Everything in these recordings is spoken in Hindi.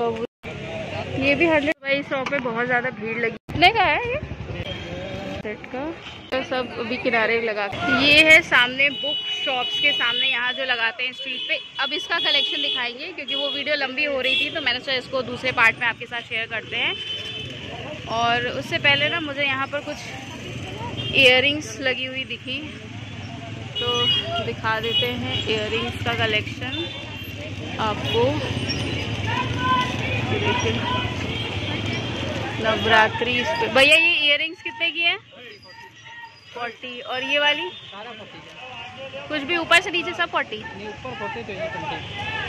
ये भी हंड्रेड भाई शॉप में बहुत ज़्यादा भीड़ लगी। कितने का है ये? सेट का। तो सब अभी किनारे लगा। ये है सामने बुक शॉप्स के सामने, यहाँ जो लगाते हैं स्ट्रीट पे। अब इसका कलेक्शन दिखाएँगे, क्योंकि वो वीडियो लंबी हो रही थी तो मैंने सोचा इसको दूसरे पार्ट में आपके साथ शेयर करते हैं। और उससे पहले ना मुझे यहाँ पर कुछ इयर लगी हुई दिखी। तो दिखा देते हैं इयर का कलेक्शन आपको। नवरात्रि भैया, ये इयर कितने की है? फोर्टी और ये वाली? कुछ भी ऊपर से नीचे सब फोर्टी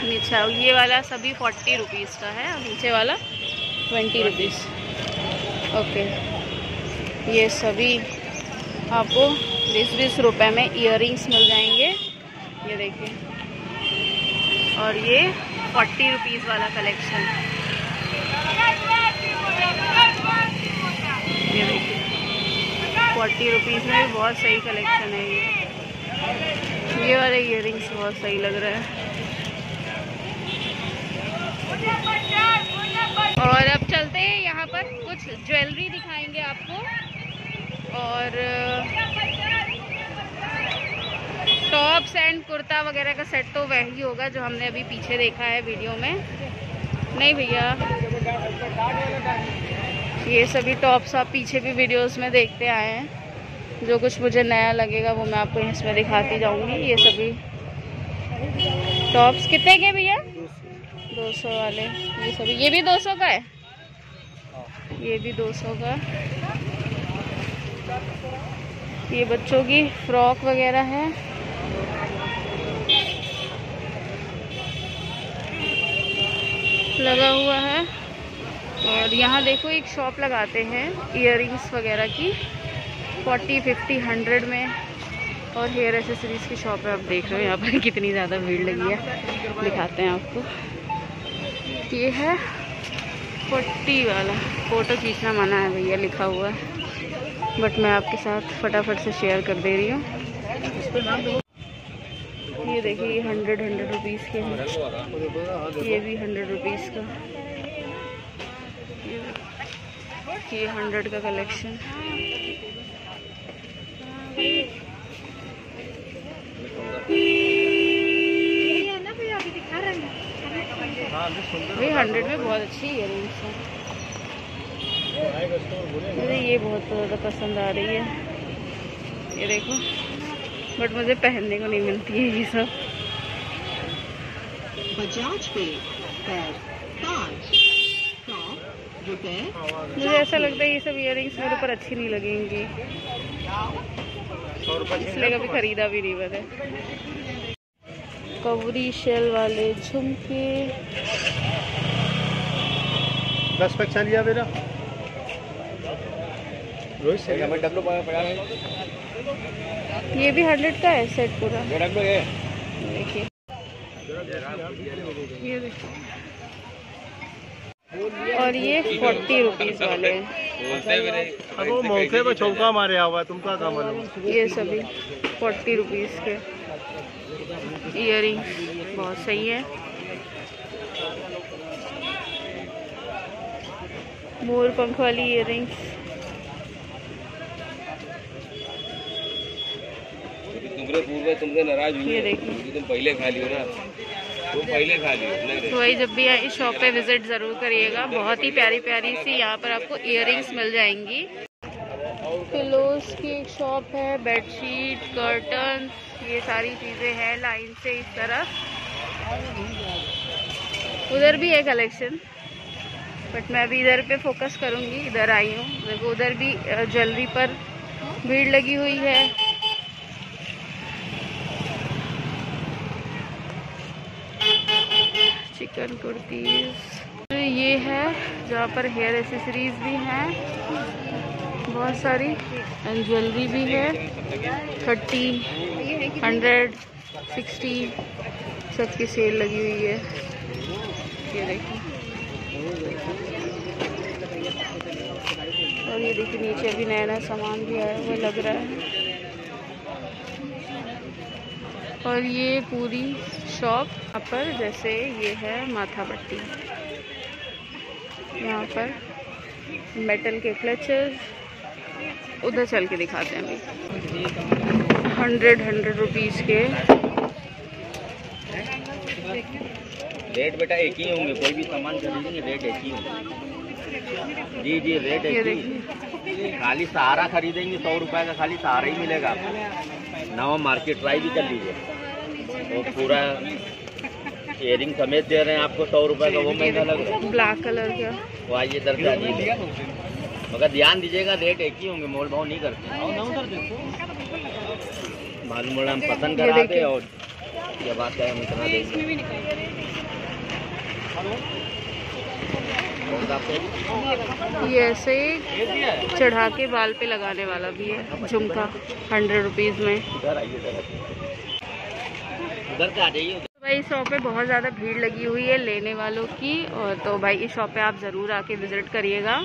नीचे ये वाला सभी फोर्टी रुपीज़ का है, और नीचे वाला ट्वेंटी रुपीज़ ओके ये सभी आपको बीस बीस रुपए में इयर मिल जाएँगे। ये देखिए। और ये फोर्टी रुपीज़ वाला कलेक्शन ये देखिए फोर्टी रुपीज़ में भी बहुत सही कलेक्शन है ये। ये वाले इयर बहुत सही लग रहा है। और अब चलते हैं यहाँ पर। कुछ ज्वेलरी दिखाएँगे आपको। और टॉप्स एंड कुर्ता वगैरह का सेट तो वही होगा जो हमने अभी पीछे देखा है वीडियो में। नहीं भैया? ये सभी टॉप्स आप पीछे भी वीडियोस में देखते आए हैं। जो कुछ मुझे नया लगेगा वो मैं आपको इसमें दिखाती जाऊँगी। ये सभी टॉप्स कितने के भैया? 200 वाले। ये सभी ये भी 200 का है? ये भी 200 का। ये बच्चों की फ्रॉक वगैरह है। लगा हुआ है। और यहाँ देखो एक शॉप लगाते हैं इयर वगैरह की फोर्टी फिफ्टी हंड्रेड में। और हेयर एसेसरीज़ की शॉप है, आप देख रहे हो यहाँ पर कितनी ज़्यादा भीड़ लगी है। दिखाते हैं आपको। ये है फोर्टी वाला। फ़ोटो खींचना मना है भैया, लिखा हुआ है। बट मैं आपके साथ फटाफट से शेयर कर दे रही हूँ। ये देखिए ये हंड्रेड हंड्रेड रुपीज़ के हैं। ये भी हंड्रेड रुपीज़ का। ये हंड्रेड का कलेक्शन। भाई, हंड्रेड में बहुत अच्छी है। मुझे ये बहुत ज़्यादा पसंद आ रही है। ये देखो बट मुझे पहनने को नहीं मिलती है ये सब। बजाज पे मुझे ऐसा लगता है ये सब इयर मेरे ऊपर अच्छी नहीं लगेंगी। इसलिए कभी खरीदा भी नहीं मैंने कवरी शेल वाले झुमके। दस पैसा लिया मेरा। ये भी हंड्रेड का है सेट पूरा। देखिए। ये देखिए। और ये फोर्टी रुपीज़ वाले अब वो मौके पे चौका मारे हुआ तुम क्या काम ये सभी फोर्टी रुपीज़ के। इयर बहुत सही है। मोर पंख वाली इयर तुमसे तुमसे नाराज़ हुई ये देखिए। तुम पहले खा लियो ना। तो वही जब भी इस शॉप पे विज़िट ज़रूर करिएगा। बहुत ही प्यारी प्यारी सी यहाँ पर आपको इयर मिल जाएँगी। पिलोस की एक शॉप है बेडशीट कर्टन ये सारी चीज़ें हैं लाइन से इस तरह उधर भी है कलेक्शन बट मैं अभी इधर पे फोकस करूँगी। इधर आई हूँ। देखो उधर भी ज्वेलरी पर भीड़ लगी हुई है। चिकन कुर्तीज़ ये है जहाँ पर हेयर एसेसरीज भी हैं बहुत सारी एंड ज्वेलरी भी है थर्टी हंड्रेड सिक्सटी सबकी सेल लगी हुई है. ये देखिए. और ये देखिए, नीचे अभी नया नया सामान भी आया हुआ लग रहा है. और ये पूरी शॉप पर जैसे ये है माथा पट्टी। यहाँ पर मेटल के क्लचेस उधर चल के दिखाते हैं अभी। हंड्रेड हंड्रेड रुपीज़ के। रेट बेटा एक ही होंगे कोई भी सामान खरीदेंगे रेट एक ही होंगे। जी जी रेट एक ही। खाली सहारा खरीदेंगे सौ रुपए का खाली सहारा ही मिलेगा आपको। नवा मार्केट ट्राई भी कर लीजिए। तो पूरा इयरिंग समेत दे रहे हैं आपको सौ रुपए का वो महँगा लग रहा है। ब्लैक कलर का। वो आइए आइए। मगर ध्यान दीजिएगा रेट एक ही होंगे मोल भाव नहीं करते। मालूम पड़ा हम पसंद ये करा देखिए। और ये बात है हम इतना देंगे। ये ऐसे चढ़ा के बाल पे लगाने वाला भी है झुमका हंड्रेड रुपीज़ में इधर आइए इधर आइए। उधर से आ जाइए उधर। भाई इस शॉप पे बहुत ज़्यादा भीड़ लगी हुई है लेने वालों की, और तो भाई इस शॉप पे आप ज़रूर आके विज़िट करिएगा।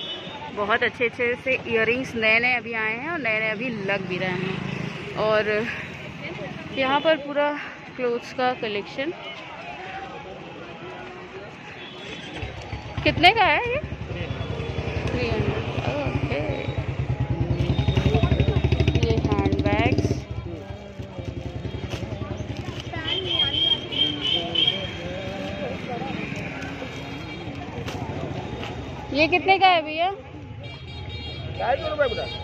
बहुत अच्छे अच्छे से इयर नए नए अभी आए हैं और नए नए अभी लग भी रहे हैं। और यहाँ पर पूरा क्लोथ्स का कलेक्शन कितने का है ये? ये कितने का है भैया?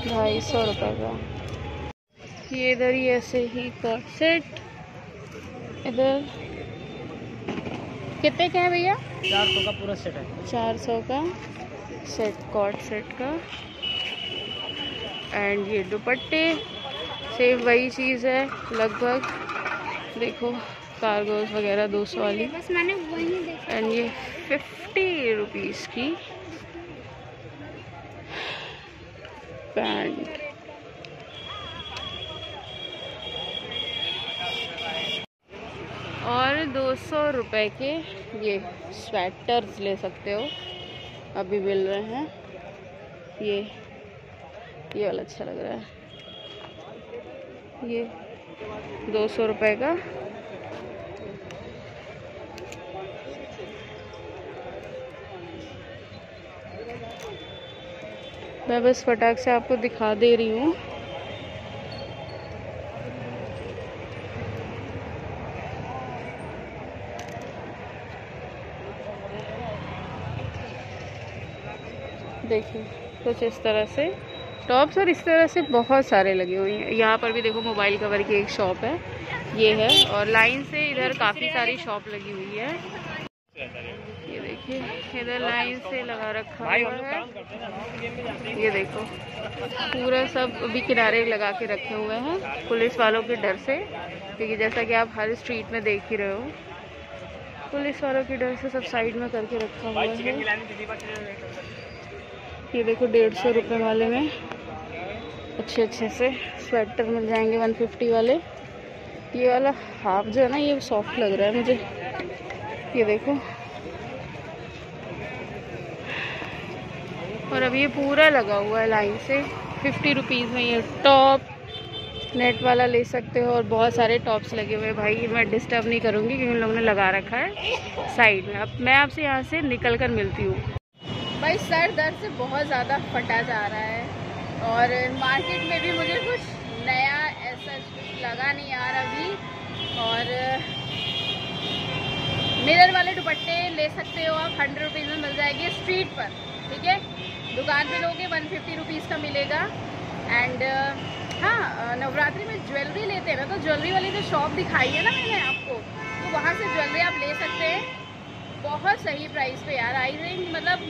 ढाई सौ रुपये का। ये इधर ही ऐसे ही का सेट इधर। कितने का है भैया? चार सौ का पूरा सेट है चार सौ का। सेट कॉट सेट का एंड ये दुपट्टे। सेम वही चीज़ है लगभग। देखो कार्गोज वगैरह दो सौ वाली। बस मैंने वही एंड ये फिफ्टी रुपीज़ की। पैंट और दो सौ रुपये के ये स्वेटर्स ले सकते हो। अभी मिल रहे हैं। ये ये वाला अच्छा लग रहा है। ये दो सौ रुपये का। मैं बस फटाक से आपको दिखा दे रही हूँ। देखिए, कुछ इस तरह से। टॉप्स और इस तरह से बहुत सारे लगे हुए हैं। यहाँ पर भी देखो, मोबाइल कवर की एक शॉप है। ये है। और लाइन से इधर काफ़ी सारी शॉप लगी हुई है। देखिए इधर लाइन से लगा रखा हुआ है। ये देखो पूरा सब अभी किनारे लगा के रखे हुए हैं पुलिस वालों के डर से क्योंकि जैसा कि आप हर स्ट्रीट में देख ही रहे हो पुलिस वालों के डर से सब साइड में करके रखा हुआ है। ये देखो डेढ़ सौ रुपये वाले में अच्छे अच्छे से स्वेटर मिल जाएँगे वन फिफ्टी वाले। ये वाला हाफ़ जो है ना ये सॉफ्ट लग रहा है मुझे। ये देखो और अब ये पूरा लगा हुआ है लाइन से। फिफ्टी रुपीज़ में ये टॉप नेट वाला ले सकते हो और बहुत सारे टॉप्स लगे हुए हैं। भाई, मैं डिस्टर्ब नहीं करूँगी क्योंकि उन लोगों ने लगा रखा है साइड में। अब मैं आपसे यहाँ से निकल कर मिलती हूँ। भाई, सर दर्द से बहुत ज़्यादा फटा जा रहा है और मार्केट में भी मुझे कुछ नया ऐसा लगा नहीं यार अभी। और मिरर वाले दुपट्टे ले सकते हो आप हंड्रेड रुपीज़ में मिल जाएगी स्ट्रीट पर, ठीक है? दुकान पे लोगे वन फिफ्टी रुपीज़ का मिलेगा। एंड हाँ नवरात्रि में ज्वेलरी लेते हैं। ना तो ज्वेलरी वाली जो शॉप दिखाई है ना मैंने आपको तो वहाँ से ज्वेलरी आप ले सकते हैं। बहुत सही प्राइस पे यार। आई थिंक मतलब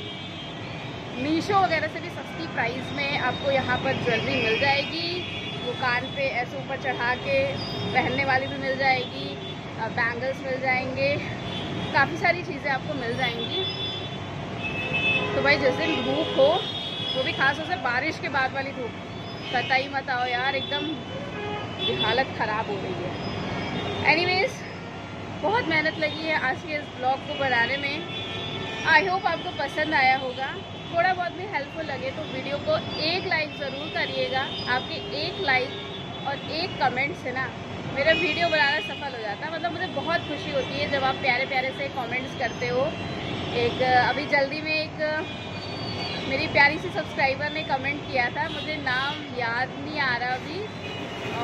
मीशो वगैरह से भी सस्ती प्राइस में आपको यहाँ पर ज्वेलरी मिल जाएगी। वो कान पे ऐसे ऊपर चढ़ा के पहनने वाली भी मिल जाएगी। बैंगल्स मिल जाएँगे। काफ़ी सारी चीज़ें आपको मिल जाएँगी। तो भाई जिस दिन धूप हो, वो भी खास तौर से बारिश के बाद वाली धूप। पता ही मत आओ यार, एकदम हालत ख़राब हो रही है। एनीवेज बहुत मेहनत लगी है आज के इस ब्लॉग को बनाने में। आई होप आपको पसंद आया होगा। थोड़ा बहुत भी हेल्पफुल लगे तो वीडियो को एक लाइक ज़रूर करिएगा। आपके एक लाइक और एक कमेंट से ना मेरा वीडियो बनाना सफल हो जाता है। मतलब मुझे बहुत खुशी होती है जब आप प्यारे प्यारे से कमेंट्स करते हो। एक, अभी जल्दी में एक, मेरी प्यारी सी सब्सक्राइबर ने कमेंट किया था, मुझे नाम याद नहीं आ रहा अभी।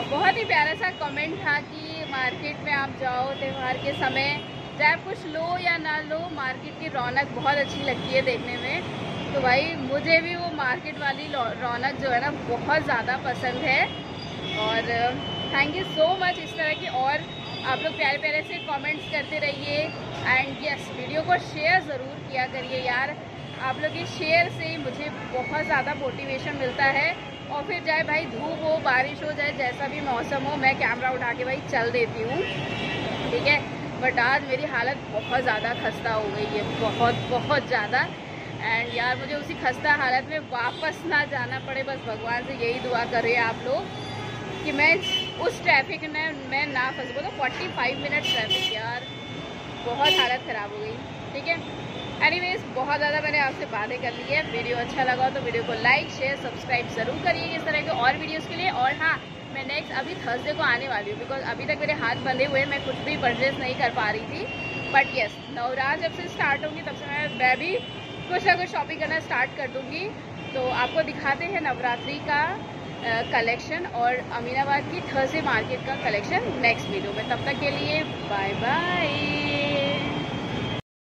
बहुत ही प्यारा सा कमेंट था कि मार्केट में आप जाओ, त्यौहार के समय, चाहे कुछ लो या ना लो मार्केट की रौनक बहुत अच्छी लगती है देखने में। तो भाई, मुझे भी वो मार्केट वाली रौनक जो है ना, बहुत ज़्यादा पसंद है। और थैंक यू सो मच इस तरह की और आप लोग प्यारे प्यारे से कमेंट्स करते रहिए। एंड यस वीडियो को शेयर ज़रूर किया करिए यार। आप लोग के शेयर से मुझे बहुत ज़्यादा मोटिवेशन मिलता है। और फिर चाहे भाई, धूप हो, बारिश हो, जाए जैसा भी मौसम हो, मैं कैमरा उठा के भाई चल देती हूँ। ठीक है? बट आज मेरी हालत बहुत ज़्यादा खस्ता हो गई है, बहुत बहुत ज़्यादा। एंड यार, मुझे उसी खस्ता हालत में वापस ना जाना पड़े। बस भगवान से यही दुआ करें आप लोग कि मैं उस ट्रैफ़िक में मैं ना फंस तो 45 मिनट ट्रैफ़िक यार। बहुत हालत ख़राब हो गई, ठीक है? एनीवेज बहुत ज़्यादा मैंने आपसे बातें कर ली है। वीडियो अच्छा लगा तो वीडियो को लाइक शेयर सब्सक्राइब ज़रूर करिए इस तरह के और वीडियोस के लिए। और हाँ मैं नेक्स्ट अभी थर्सडे को आने वाली हूँ बिकॉज़ अभी तक मेरे हाथ बंधे हुए मैं कुछ भी परचेज नहीं कर पा रही थी। बट येस नवराज जब से स्टार्ट होंगी, तब से मैं मैं भी कुछ ना कुछ शॉपिंग करना स्टार्ट कर दूँगी। तो आपको दिखाते हैं नवरात्रि का कलेक्शन और अमीनाबाद की थर्सडे मार्केट का कलेक्शन नेक्स्ट वीडियो में. तब तक के लिए बाय बाय